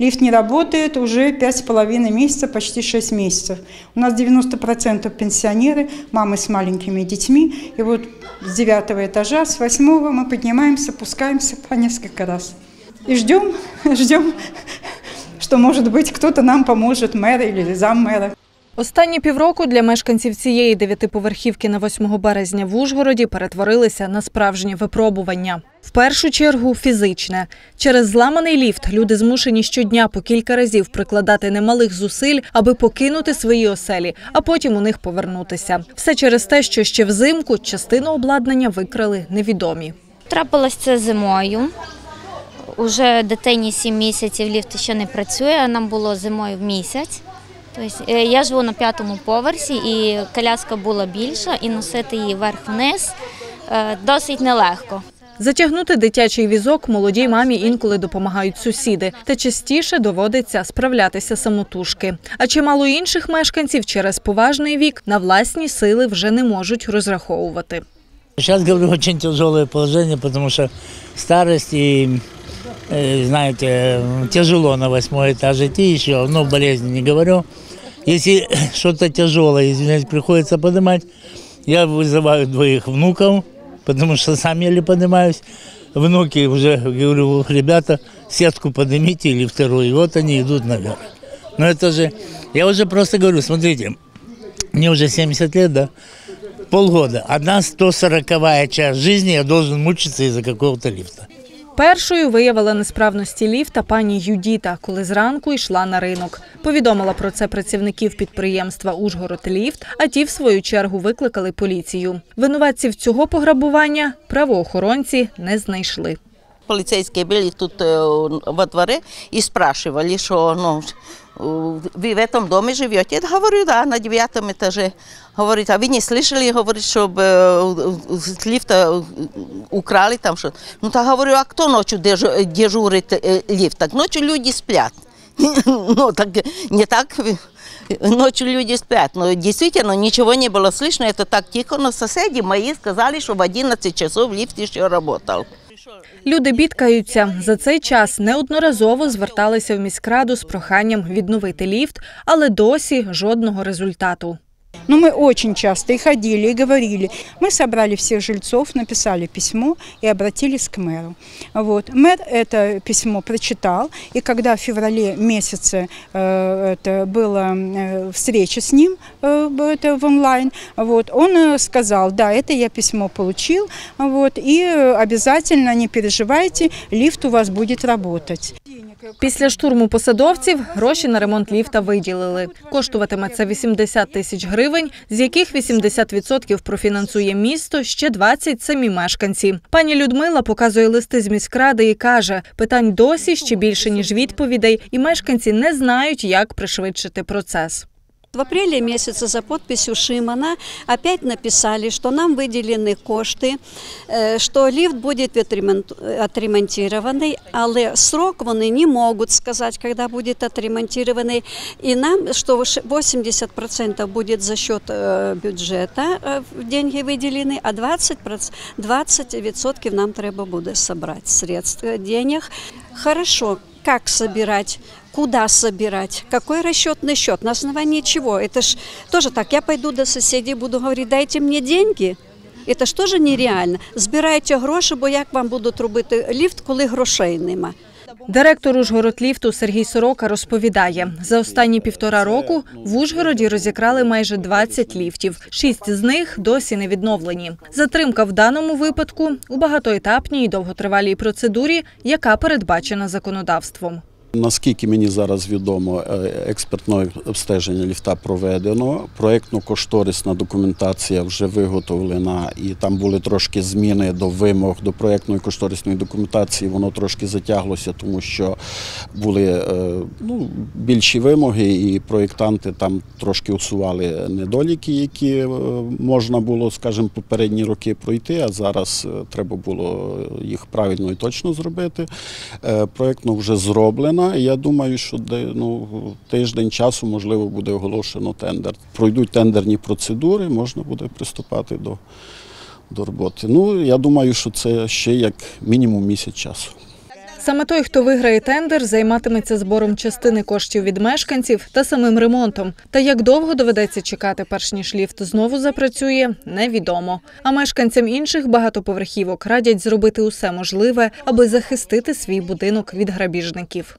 Лифт не работает уже 5,5 месяцев, почти 6 месяцев. У нас 90% пенсионеры, мамы с маленькими детьми. И вот с 9 этажа, с 8 мы поднимаемся, спускаемся по несколько раз. И ждем, ждем, что, может быть, кто-то нам поможет, мэр или заммэра. Останні півроку для мешканців цієї дев'ятиповерхівки на 8 березня в Ужгороді перетворилися на справжнє випробування. В першу чергу фізичне. Через зламаний ліфт люди змушені щодня по кілька разів прикладати немалих зусиль, аби покинути свої оселі, а потім у них повернутися. Все через те, що ще взимку частину обладнання викрали невідомі. Трапилось це зимою. Уже дитині 7 місяців ліфт ще не працює, а нам було зимою в місяць. Тобто, е, я живу на п'ятому поверсі, і коляска була більша, і носити її вверх-вниз е, досить нелегко. Затягнути дитячий візок молодій мамі інколи допомагають сусіди, та частіше доводиться справлятися самотужки. А чимало інших мешканців через поважний вік на власні сили вже не можуть розраховувати. Сейчас, говорю, очень тяжелое положение, потому что старость и, э, знаете, тяжело на восьмой этаж идти еще, ну, болезни не говорю. Если что-то тяжелое, извиняюсь, приходится поднимать, я вызываю двоих внуков, потому что сам еле поднимаюсь. Внуки уже, говорю, ребята, сетку поднимите или вторую, и вот они идут наверх. Но это же, я уже просто говорю, смотрите, мне уже 70 лет, да, полгода. Одна 140 часть жизни я должен мучиться из-за какого-то лифта. Першою виявила несправності ліфта пані Юдіта, коли зранку йшла на ринок. Повідомила про це працівників підприємства Ужгород-Ліфт, а ті, в свою чергу, викликали поліцію. Винуватців цього пограбування правоохоронці не знайшли. Полицейские были тут э, во дворе и спрашивали, что ну, э, вы в этом доме живете? Я говорю, да, на девятом этаже. Говорит, а вы не слышали, говорит, чтобы э, с лифта э, украли там что Ну, так говорю, а кто ночью дежу- дежурит э, лифт? Так ночью люди спят. Ну, так не так Ночью люди спят. Но действительно ничего не было слышно. Это так тихо. Но соседи мои сказали, что в 11 часов лифт еще работал. Люди бідкаються. За цей час неодноразово зверталися в міськраду з проханням відновити ліфт, але досі жодного результату. Но мы очень часто и ходили, и говорили. Мы собрали всех жильцов, написали письмо и обратились к мэру. Вот. Мэр это письмо прочитал, и когда в феврале месяце э, это была э, встреча с ним э, это в онлайн, вот, он э, сказал, да, это я письмо получил, вот, и э, обязательно не переживайте, лифт у вас будет работать. Після штурму посадовців гроші на ремонт ліфта виділили. Коштуватиме це 80 тисяч гривень, з яких 80% профінансує місто, ще 20 – самі мешканці. Пані Людмила показує листи з міськради і каже, питань досі ще більше, ніж відповідей, і мешканці не знають, як пришвидшити процес. В апреле месяце за подписью Шимана опять написали, что нам выделены кошты, э, что лифт будет відремонт- отремонтированный, але срок вони не можуть сказати, коли буде отремонтированный. І нам, що виш- 80% буде за счет э, бюджета э, деньги виділені, а 20%, 20% нам треба буде собрати средств, э, денег. Хорошо, как собирать, куда собирать, какой расчетный счет, на основании чего. Это ж тоже так, я пойду до соседей, буду говорить, дайте мне деньги. Это ж теж нереально. Збирайте гроші, бо як вам будуть робити ліфт, коли грошей нема. Директор Ужгород-ліфту Сергій Сорока розповідає, за останні півтора року в Ужгороді розікрали майже 20 ліфтів. Шість з них досі не відновлені. Затримка в даному випадку у багатоетапній і довготривалій процедурі, яка передбачена законодавством. Наскільки мені зараз відомо, е, експертне обстеження ліфта проведено. Проєктно-кошторисна документація вже виготовлена, і там були трошки зміни до вимог до проєктної кошторисної документації. Воно трошки затяглося, тому що були е, ну, більші вимоги, і проєктанти там трошки усували недоліки, які е, можна було, скажімо, попередні роки пройти. А зараз треба було їх правильно і точно зробити. Проєктно вже зроблено. І я думаю, що де, ну, тиждень часу можливо буде оголошено тендер. Пройдуть тендерні процедури, можна буде приступати до, до роботи. Ну, я думаю, що це ще як мінімум місяць часу. Саме той, хто виграє тендер, займатиметься збором частини коштів від мешканців та самим ремонтом. Та як довго доведеться чекати, перш ніж ліфт знову запрацює, невідомо. А мешканцям інших багатоповерхівок радять зробити усе можливе, аби захистити свій будинок від грабіжників.